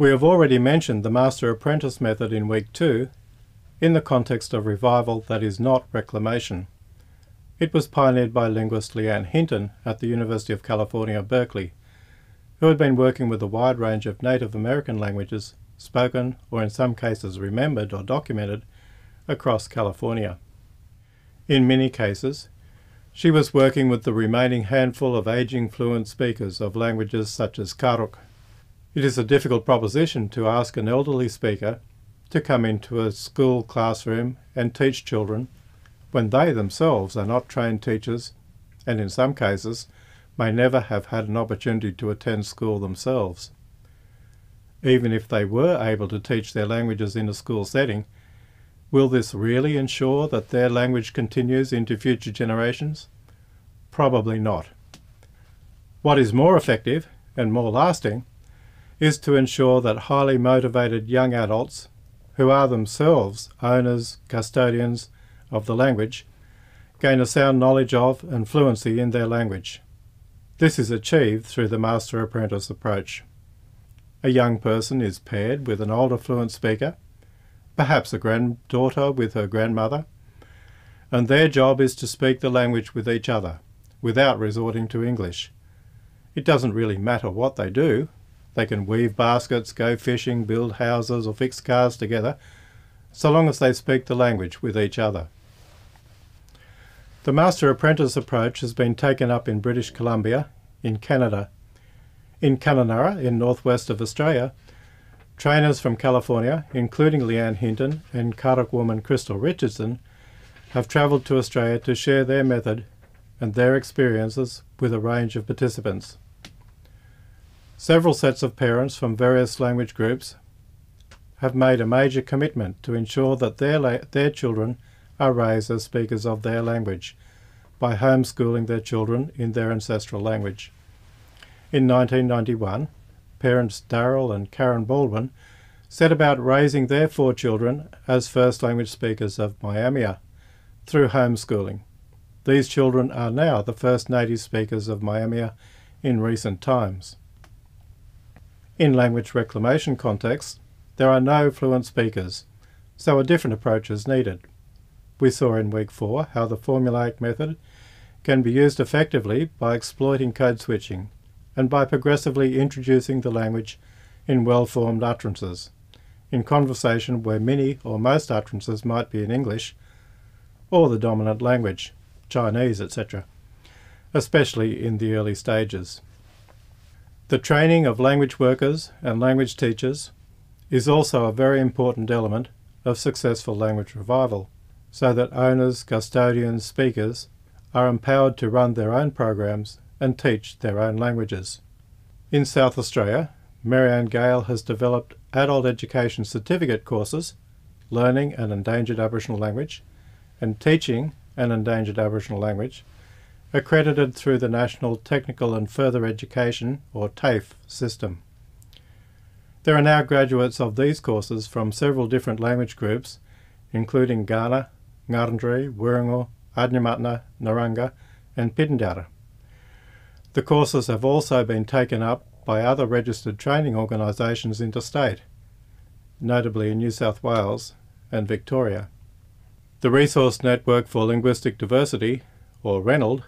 We have already mentioned the Master Apprentice method in week two in the context of revival that is not reclamation. It was pioneered by linguist Leanne Hinton at the University of California, Berkeley, who had been working with a wide range of Native American languages spoken or in some cases remembered or documented across California. In many cases, she was working with the remaining handful of aging fluent speakers of languages such as Karuk. It is a difficult proposition to ask an elderly speaker to come into a school classroom and teach children when they themselves are not trained teachers and in some cases may never have had an opportunity to attend school themselves. Even if they were able to teach their languages in a school setting, will this really ensure that their language continues into future generations? Probably not. What is more effective and more lasting is to ensure that highly motivated young adults who are themselves owners, custodians of the language, gain a sound knowledge of and fluency in their language. This is achieved through the master apprentice approach. A young person is paired with an older fluent speaker, perhaps a granddaughter with her grandmother, and their job is to speak the language with each other, without resorting to English. It doesn't really matter what they do, they can weave baskets, go fishing, build houses, or fix cars together, so long as they speak the language with each other. The master apprentice approach has been taken up in British Columbia, in Canada. In Kununurra, in northwest of Australia, trainers from California, including Leanne Hinton and Karuk woman Crystal Richardson, have travelled to Australia to share their method and their experiences with a range of participants. Several sets of parents from various language groups have made a major commitment to ensure that their, their children are raised as speakers of their language by homeschooling their children in their ancestral language. In 1991, parents Daryl and Karen Baldwin set about raising their four children as first language speakers of Myaamia through homeschooling. These children are now the first native speakers of Myaamia in recent times. In language reclamation contexts, there are no fluent speakers, so a different approach is needed. We saw in week 4 how the formulaic method can be used effectively by exploiting code switching and by progressively introducing the language in well-formed utterances, in conversation where many or most utterances might be in English or the dominant language, Chinese, etc., especially in the early stages. The training of language workers and language teachers is also a very important element of successful language revival, so that owners, custodians, speakers are empowered to run their own programs and teach their own languages. In South Australia, Mary-Anne Gale has developed adult education certificate courses, learning an endangered Aboriginal language, and teaching an endangered Aboriginal language accredited through the National Technical and Further Education, or TAFE, system. There are now graduates of these courses from several different language groups, including Kaurna, Ngarrindjeri, Wirangu, Adnyamathanha, Narungga, and Pitjantjatjara. The courses have also been taken up by other registered training organisations interstate, notably in New South Wales and Victoria. The Resource Network for Linguistic Diversity, or RNLD,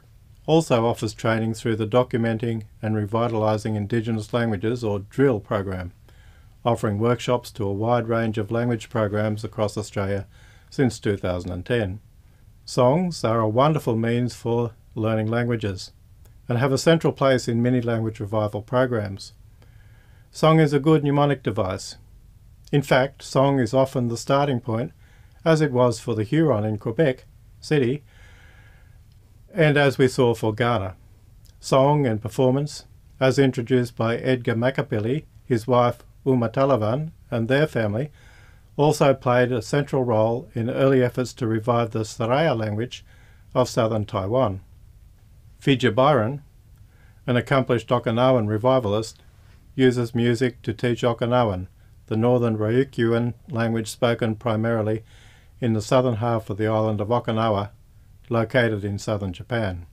also offers training through the Documenting and Revitalising Indigenous Languages or DRIL program, offering workshops to a wide range of language programs across Australia since 2010. Songs are a wonderful means for learning languages and have a central place in many language revival programs. Song is a good mnemonic device. In fact, song is often the starting point, as it was for the Huron in Quebec City and as we saw for Kaurna. Song and performance, as introduced by Edgar Macapili, his wife Uma Talavan, and their family, also played a central role in early efforts to revive the Siraya language of southern Taiwan. Fija Byron, an accomplished Okinawan revivalist, uses music to teach Okinawan, the northern Ryukyuan language spoken primarily in the southern half of the island of Okinawa located in southern Japan.